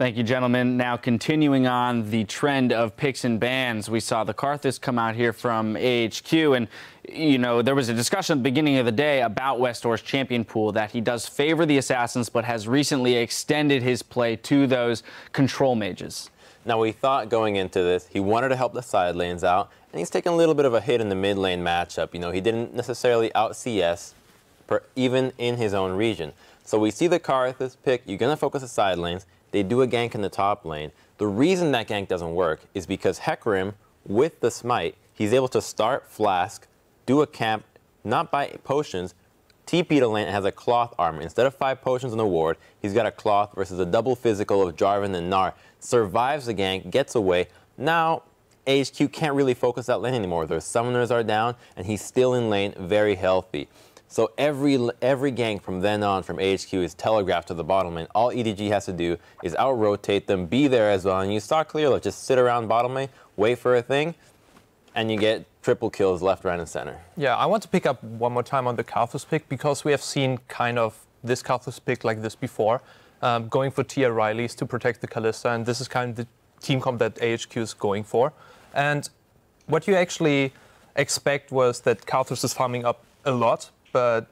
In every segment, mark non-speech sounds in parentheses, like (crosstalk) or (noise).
Thank you, gentlemen. Now, continuing on the trend of picks and bans, we saw the Karthus come out here from AHQ, and you know there was a discussion at the beginning of the day about Westdoor's champion pool that he does favor the assassins, but has recently extended his play to those control mages. Now, we thought going into this, he wanted to help the side lanes out, and he's taken a little bit of a hit in the mid lane matchup. You know, he didn't necessarily out CS, even in his own region. So we see the Karthus pick, you're going to focus the side lanes. They do a gank in the top lane. The reason that gank doesn't work is because Hecarim, with the smite, he's able to start Flask, do a camp, not buy potions, TP to lane has a cloth armor. Instead of five potions on the ward, he's got a cloth versus a double physical of Jarvan and Gnar. Survives the gank, gets away. Now, AHQ can't really focus that lane anymore. Their summoners are down, and he's still in lane, very healthy. So every every gank from then on from AHQ is telegraphed to the bottom lane. All EDG has to do is out-rotate them, be there as well, and you start clear, like just sit around bottom lane, wait for a thing, and you get triple kills left, right, and center. Yeah, I want to pick up one more time on the Karthus pick because we have seen kind of this Karthus pick like this before, um, going for Tia Rylai's to protect the Kalista, and this is kind of the team comp that AHQ is going for. And what you actually expect was that Karthus is farming up a lot but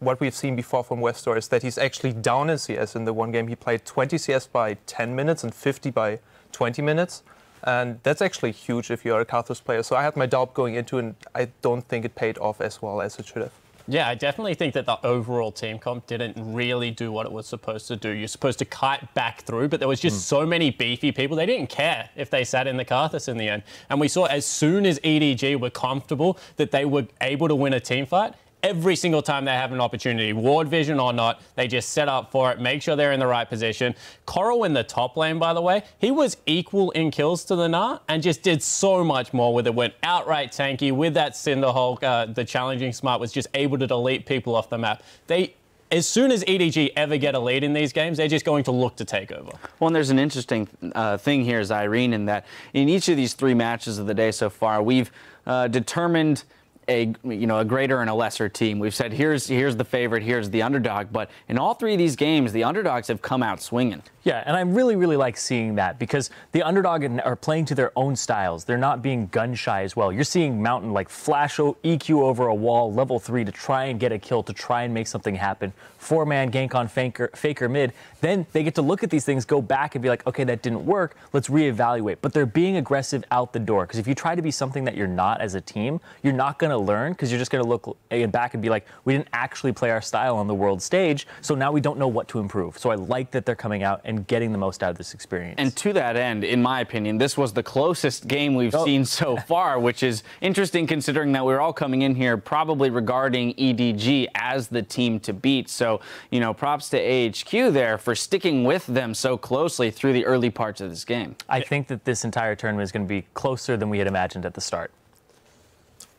what we've seen before from Westdoor is that he's actually down in CS in the one game. He played 20 CS by 10 minutes and 50 by 20 minutes. And that's actually huge if you're a Karthus player. So I had my doubt going into it, and I don't think it paid off as well as it should have. Yeah, I definitely think that the overall team comp didn't really do what it was supposed to do. You're supposed to kite back through, but there was just mm. so many beefy people. They didn't care if they sat in the Karthus in the end. And we saw as soon as EDG were comfortable that they were able to win a team fight, every single time they have an opportunity, ward vision or not, they just set up for it, make sure they're in the right position. Koro in the top lane, by the way, he was equal in kills to the Gnar and just did so much more with it. Went outright tanky with that Cinderhulk. Uh, the challenging smite was just able to delete people off the map. They as soon as EDG ever get a lead in these games, they're just going to look to take over. Well, and there's an interesting uh, thing here, Irene, in that in each of these three matches of the day so far, we've uh, determined – a you know a greater and a lesser team. We've said here's here's the favorite, here's the underdog, but in all three of these games, the underdogs have come out swinging. Yeah, and I really really like seeing that because the underdog are playing to their own styles. They're not being gun shy as well. You're seeing Mountain like flash EQ over a wall, level three to try and get a kill, to try and make something happen. Four man gank on faker, faker mid. Then they get to look at these things, go back and be like, okay, that didn't work. Let's reevaluate. But they're being aggressive out the door because if you try to be something that you're not as a team, you're not going to learn because you're just going to look back and be like, we didn't actually play our style on the world stage, so now we don't know what to improve. So I like that they're coming out and getting the most out of this experience. And to that end, in my opinion, this was the closest game we've oh. seen so (laughs) far, which is interesting considering that we're all coming in here probably regarding EDG as the team to beat. So, you know, props to AHQ there for sticking with them so closely through the early parts of this game. I think that this entire tournament is going to be closer than we had imagined at the start.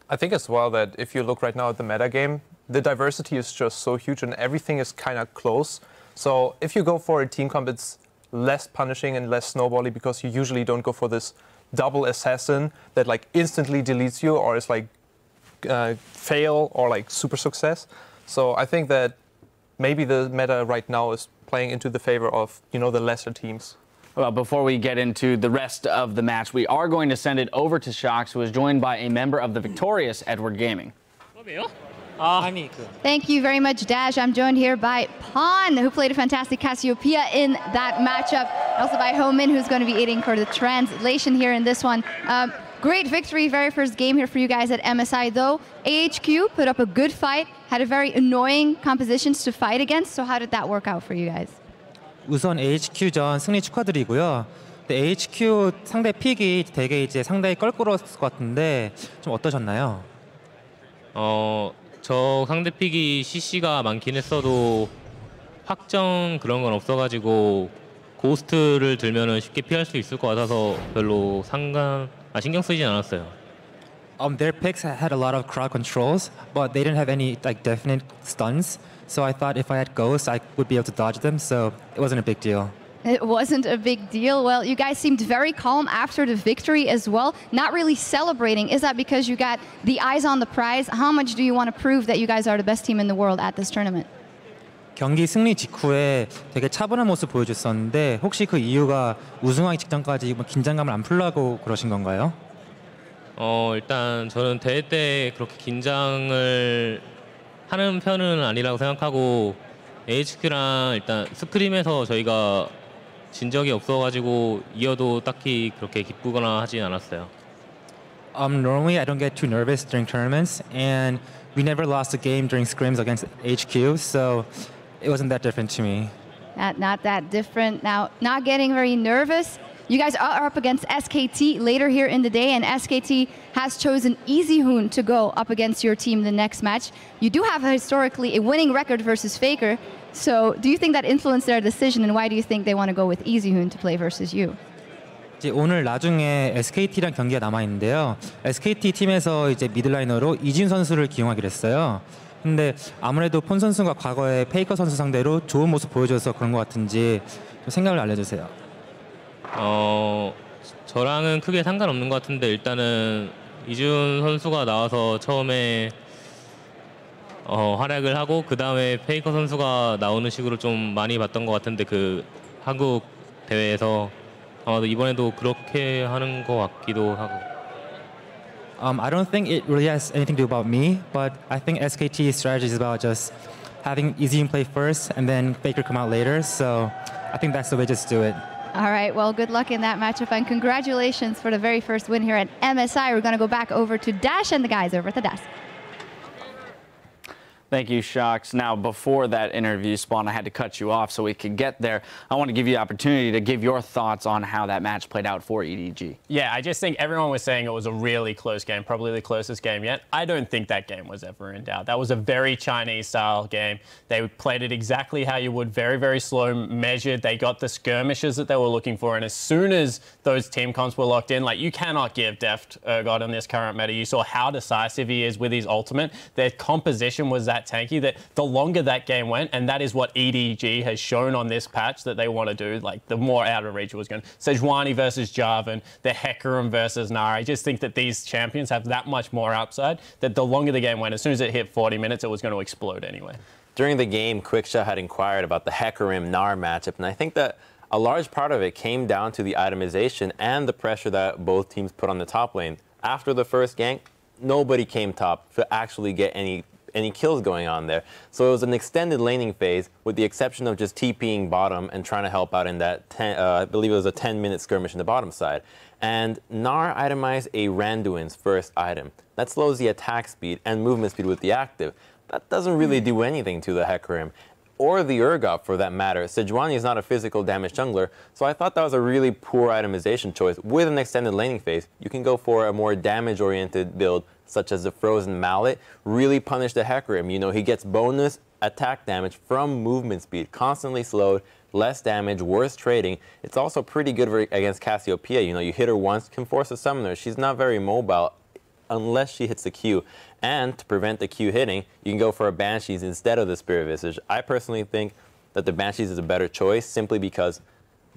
I think as well that if you look right now at the meta game, the diversity is just so huge and everything is kind of close. So if you go for a team comp, it's less punishing and less snowbally because you usually don't go for this double assassin that like instantly deletes you or is like uh, fail or like super success. So I think that maybe the meta right now is playing into the favor of you know the lesser teams. Well, before we get into the rest of the match, we are going to send it over to Shox, who is joined by a member of the victorious Edward Gaming. Thank you very much, Dash. I'm joined here by Pawn, who played a fantastic Cassiopeia in that matchup. Also by Homan, who's going to be aiding for the translation here in this one. Um, great victory, very first game here for you guys at MSI, though. AHQ put up a good fight, had a very annoying compositions to fight against. So how did that work out for you guys? 우선 HQ전 승리 축하드리고요. HQ 상대 픽이 되게 이제 상당히 껄끄러웠을 것 같은데 좀 어떠셨나요? 어, 저 상대 픽이 CC가 많긴 했어도 확정 그런 건 없어가지고 고스트를 들면은 쉽게 피할 수 있을 것 같아서 별로 상관 아 신경 쓰진 않았어요. Um, their picks had a lot of crowd controls, but they didn't have any like definite stuns. So I thought if I had ghosts, I would be able to dodge them. So it wasn't a big deal. It wasn't a big deal. Well, you guys seemed very calm after the victory as well. Not really celebrating. Is that because you got the eyes on the prize? How much do you want to prove that you guys are the best team in the world at this tournament? 경기 승리 직후에 되게 차분한 모습 보여줬었는데 혹시 그 이유가 우승하기 직전까지 뭐 긴장감을 안 풀라고 그러신 건가요? 어 일단 저는 대회 때 그렇게 긴장을 하는 편은 아니라고 생각하고 HQ랑 일단 스크림에서 저희가 진 적이 없어가지고 이어도 딱히 그렇게 기쁘거나 하진 않았어요. Um, normally, I don't get too nervous during tournaments, and we never lost a game during scrims against HQ, so it wasn't that different to me. Not, not that different. Now, not getting very nervous. You guys are up against SKT later here in the day, and SKT has chosen Easy Hoon to go up against your team the next match. You do have historically a winning record versus Faker, so do you think that influenced their decision, and why do you think they want to go with Easy Hoon to play versus you? 이제 오늘 나중에 SKT랑 경기가 남아 있는데요. SKT 팀에서 이제 미들라이너로 이진 선수를 기용하기로 했어요. 근데 아무래도 폰 선수가 과거에 페이커 선수 상대로 좋은 모습 보여줘서 그런 것 같은지 좀 생각을 알려주세요. 어 저랑은 크게 상관없는 것 같은데 일단은 이준 선수가 나와서 처음에 어, 활약을 하고 그 다음에 페이커 선수가 나오는 식으로 좀 많이 봤던 것 같은데 그 한국 대회에서 아마도 이번에도 그렇게 하는 것 같기도 하고. Um, I don't think it really has anything to do about me, but I think SKT's strategy is about just having Easy play first and then Faker come out later. So I think that's the way just do it. All right, well, good luck in that matchup, and congratulations for the very first win here at MSI. We're going to go back over to Dash and the guys over at the desk. Thank you, Shox. Now, before that interview, Spawn, I had to cut you off so we could get there. I want to give you the opportunity to give your thoughts on how that match played out for EDG. Yeah, I just think everyone was saying it was a really close game, probably the closest game yet. I don't think that game was ever in doubt. That was a very Chinese style game. They played it exactly how you would, very, very slow, measured. They got the skirmishes that they were looking for. And as soon as those team comps were locked in, like you cannot give Deft uh, Urgot in this current meta. You saw how decisive he is with his ultimate. Their composition was that tanky that the longer that game went, and that is what EDG has shown on this patch that they want to do, like the more out of reach it was going. Sejuani versus Jarvan, the Hecarim versus Gnar. I just think that these champions have that much more upside that the longer the game went, as soon as it hit 40 minutes, it was going to explode anyway. During the game, Quickshot had inquired about the Hecarim Gnar matchup, and I think that a large part of it came down to the itemization and the pressure that both teams put on the top lane. After the first gank, nobody came top to actually get any any kills going on there. So it was an extended laning phase with the exception of just TPing bottom and trying to help out in that 10, uh, I believe it was a 10 minute skirmish in the bottom side. And Gnar itemized a Randuin's first item. That slows the attack speed and movement speed with the active. That doesn't really do anything to the Hecarim or the Urgot for that matter. Sejuani is not a physical damage jungler, so I thought that was a really poor itemization choice. With an extended laning phase, you can go for a more damage-oriented build, such as the Frozen Mallet, really punish the Hecarim. You know, he gets bonus attack damage from movement speed, constantly slowed, less damage, worse trading. It's also pretty good against Cassiopeia. You know, you hit her once, can force a summoner. She's not very mobile unless she hits the Q. And to prevent the Q hitting, you can go for a Banshees instead of the Spirit Visage. I personally think that the Banshees is a better choice simply because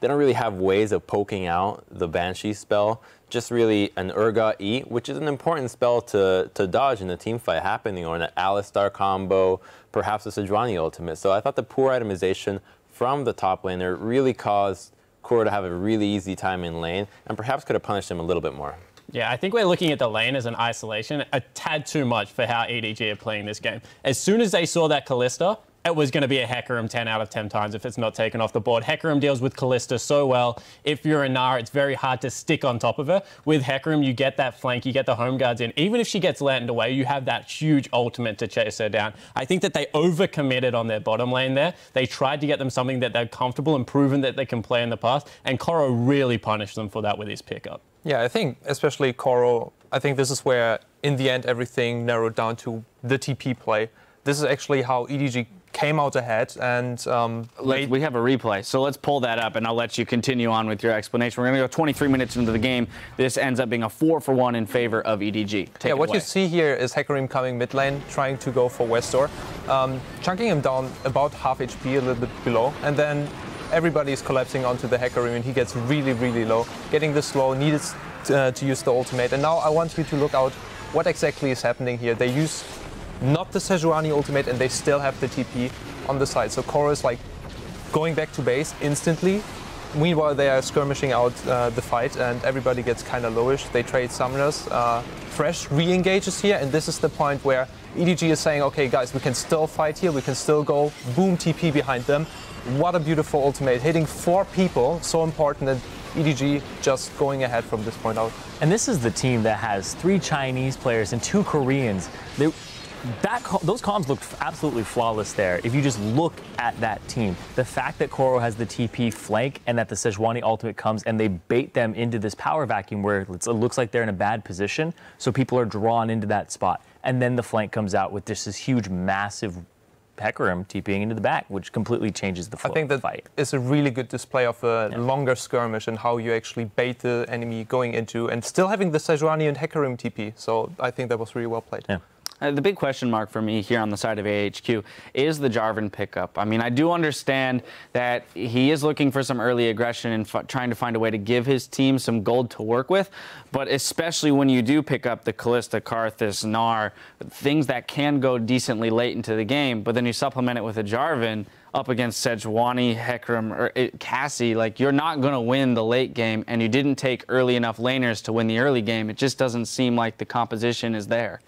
they don't really have ways of poking out the Banshee spell. Just really an Urgot E, which is an important spell to, to dodge in a team fight happening, or an Alistar combo, perhaps a Sejuani ultimate. So I thought the poor itemization from the top laner really caused Koro to have a really easy time in lane, and perhaps could have punished him a little bit more. Yeah, I think we're looking at the lane as an isolation a tad too much for how EDG are playing this game. As soon as they saw that Kalista, it was going to be a Hecarim 10 out of 10 times if it's not taken off the board. Hecarim deals with Kalista so well. If you're a Gnar, it's very hard to stick on top of her. With Hecarim, you get that flank, you get the home guards in. Even if she gets landed away, you have that huge ultimate to chase her down. I think that they overcommitted on their bottom lane there. They tried to get them something that they're comfortable and proven that they can play in the past, and Koro really punished them for that with his pickup. Yeah, I think especially Koro, I think this is where, in the end, everything narrowed down to the TP play. This is actually how EDG came out ahead and um, we have a replay so let's pull that up and i'll let you continue on with your explanation. We're going to go 23 minutes into the game. This ends up being a four for one in favor of edg Take yeah what you see here is Hecarim coming mid lane trying to go for Westdoor um, chunking him down about half hp a little bit below and then everybody is collapsing onto the Hecarim and he gets really really low getting the slow needed uh, to use the ultimate and now i want you to look out what exactly is happening here they use not the Sejuani ultimate and they still have the TP. on the side. So Koro is like going back to base instantly. Meanwhile, they are skirmishing out uh, the fight, and everybody gets kind of lowish. They trade summoners. Uh, Fresh re-engages here, and this is the point where EDG is saying, okay, guys, we can still fight here. We can still go. Boom, TP behind them. What a beautiful ultimate. Hitting four people, so important that EDG just going ahead from this point out. And this is the team that has three Chinese players and two Koreans. They, that those comms looked absolutely flawless there. If you just look at that team, the fact that Koro has the TP flank and that the Sejuani ultimate comes and they bait them into this power vacuum where it looks like they're in a bad position, so people are drawn into that spot, and then the flank comes out with just this huge, massive Hecarim TPing into the back, which completely changes the flow I think that fight. is a really good display of a yeah. longer skirmish and how you actually bait the enemy going into and still having the Sejuani and Hecarim TP. So I think that was really well played. Yeah. Uh, the big question mark for me here on the side of AHQ is the Jarvan pickup. I mean, I do understand that he is looking for some early aggression and trying to find a way to give his team some gold to work with, but especially when you do pick up the Kalista, Karthus, Gnar, things that can go decently late into the game, but then you supplement it with a Jarvan up against Sejuani, Hecarim, or uh, Cassie, like you're not going to win the late game, and you didn't take early enough laners to win the early game. It just doesn't seem like the composition is there.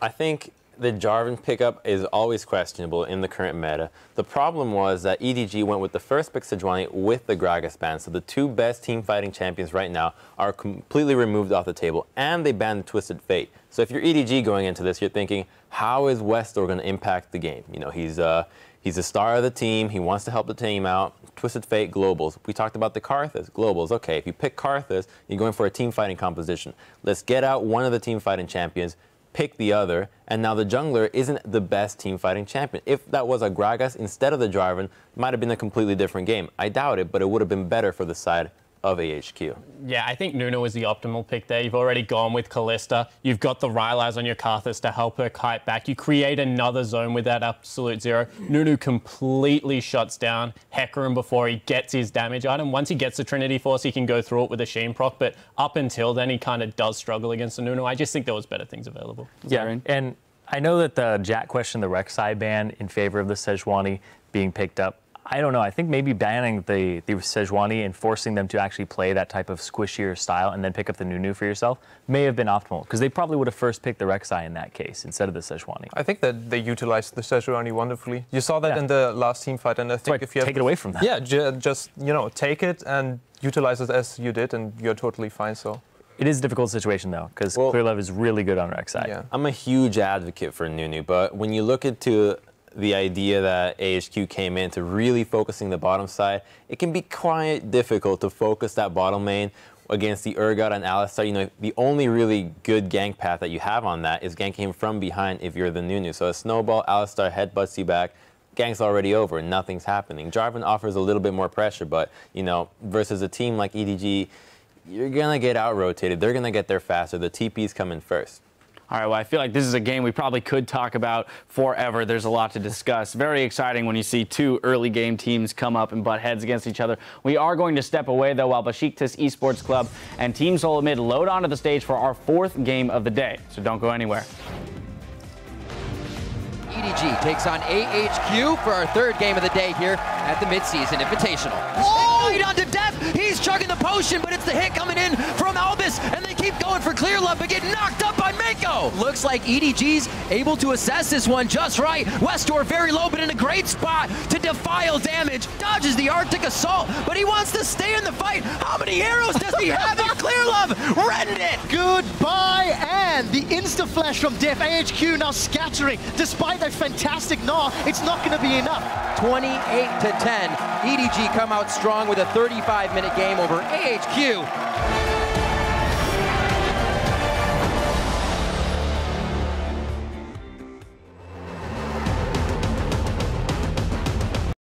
I think the Jarvan pickup is always questionable in the current meta. The problem was that EDG went with the first pick Sejuani with the Gragas ban, so the two best team fighting champions right now are completely removed off the table, and they banned Twisted Fate. So if you're EDG going into this, you're thinking, how is Westdoor going to impact the game? You know, he's uh, he's a star of the team. He wants to help the team out. Twisted Fate globals. We talked about the Karthus globals. Okay, if you pick Karthus, you're going for a team fighting composition. Let's get out one of the team fighting champions pick the other, and now the jungler isn't the best team fighting champion. If that was a Gragas instead of the it might have been a completely different game. I doubt it, but it would have been better for the side of AHQ. Yeah, I think Nunu is the optimal pick there. You've already gone with Kalista. You've got the Rylai's on your Karthus to help her kite back. You create another zone with that absolute zero. Nunu completely shuts down Hecarim before he gets his damage item. Once he gets the Trinity Force, he can go through it with a Sheen proc, but up until then, he kind of does struggle against the Nunu. I just think there was better things available. Yeah, and I know that the Jack questioned the Rek'Sai ban in favor of the Sejuani being picked up. I don't know. I think maybe banning the, the Sejuani and forcing them to actually play that type of squishier style and then pick up the Nunu for yourself may have been optimal because they probably would have first picked the Rek'Sai in that case instead of the Sejuani. I think that they utilized the Sejuani wonderfully. You saw that yeah. in the last team fight, and I think if you take have, it away from that, yeah, ju- just you know take it and utilize it as you did, and you're totally fine. So. It is a difficult situation though, because well, Clearlove is really good on Rek'Sai. Yeah. I'm a huge advocate for Nunu, but when you look into the idea that AHQ came in to really focusing the bottom side, it can be quite difficult to focus that bottom lane against the Urgot and Alistar. You know, the only really good gank path that you have on that is ganking him from behind if you're the Nunu. So a snowball, Alistar headbutts you back, gank's already over, nothing's happening. Jarvan offers a little bit more pressure, but, you know, versus a team like EDG, you're to get out-rotated. They're going to get there faster. The TP's coming first. All right, well, I feel like this is a game we probably could talk about forever. There's a lot to discuss. Very exciting when you see two early game teams come up and butt heads against each other. We are going to step away, though, while Besiktas Esports Club and Team Solomid load onto the stage for our fourth game of the day. So don't go anywhere. EDG takes on AHQ for our third game of the day here at the midseason invitational. Oh, right onto death. He's chugging the potion, but it's the hit coming in from Albis, and they keep going for Clearlove, but get knocked up by Meiko. Looks like EDG's able to assess this one just right. Westdoor very low, but in a great spot to defile damage. Dodges the Arctic Assault, but he wants to stay in the fight. How many arrows does he have in Clearlove? Rend it. Goodbye, and the insta-flash from Deft AHQ now scattering. Despite that fantastic Gnar, it's not going to be enough. 28 to 10. EDG come out strong with a 35-minute game over AHQ.